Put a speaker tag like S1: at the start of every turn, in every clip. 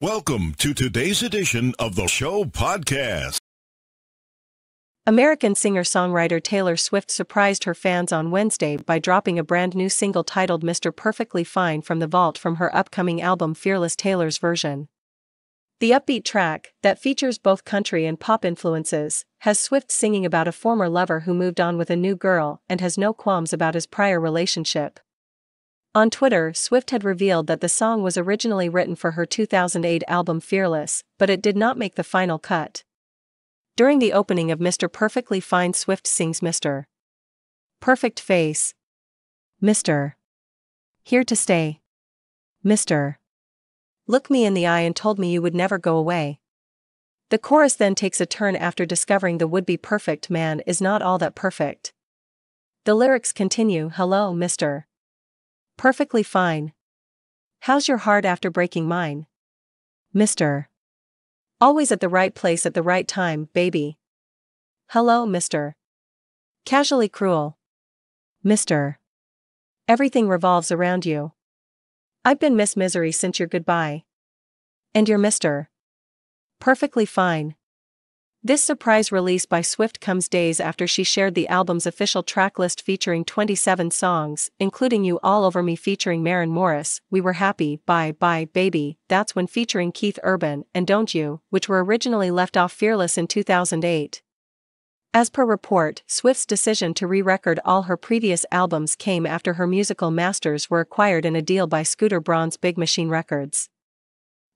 S1: Welcome to today's edition of the show podcast.
S2: American singer songwriter Taylor Swift surprised her fans on Wednesday by dropping a brand new single titled Mr. Perfectly Fine from the vault from her upcoming album Fearless Taylor's version. The upbeat track, that features both country and pop influences, has Swift singing about a former lover who moved on with a new girl and has no qualms about his prior relationship. On Twitter, Swift had revealed that the song was originally written for her 2008 album Fearless, but it did not make the final cut. During the opening of Mr. Perfectly Fine, Swift sings Mr. Perfect Face. Mr. Here to stay. Mr. Look me in the eye and told me you would never go away. The chorus then takes a turn after discovering the would be perfect man is not all that perfect. The lyrics continue Hello, Mr. Perfectly fine. How's your heart after breaking mine? Mister. Always at the right place at the right time, baby. Hello, mister. Casually cruel. Mister. Everything revolves around you. I've been Miss Misery since your goodbye. And you're Mister. Perfectly fine. This surprise release by Swift comes days after she shared the album's official tracklist featuring 27 songs, including You All Over Me featuring Maren Morris, We Were Happy, Bye Bye Baby, That's When featuring Keith Urban, and Don't You, which were originally left off Fearless in 2008. As per report, Swift's decision to re-record all her previous albums came after her musical masters were acquired in a deal by Scooter Braun's Big Machine Records.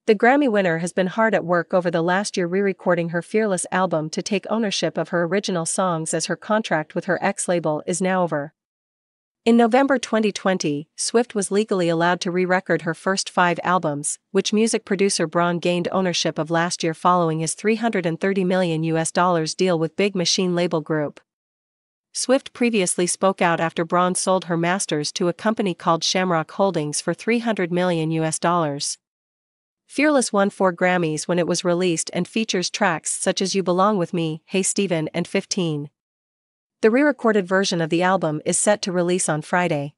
S2: The Grammy winner has been hard at work over the last year re recording her Fearless album to take ownership of her original songs as her contract with her ex label is now over. In November 2020, Swift was legally allowed to re record her first five albums, which music producer Braun gained ownership of last year following his 330 million US dollars deal with Big Machine Label Group. Swift previously spoke out after Braun sold her masters to a company called Shamrock Holdings for 300 million US dollars. Fearless won four Grammys when it was released and features tracks such as You Belong With Me, Hey Stephen, and 15. The re recorded version of the album is set to release on Friday.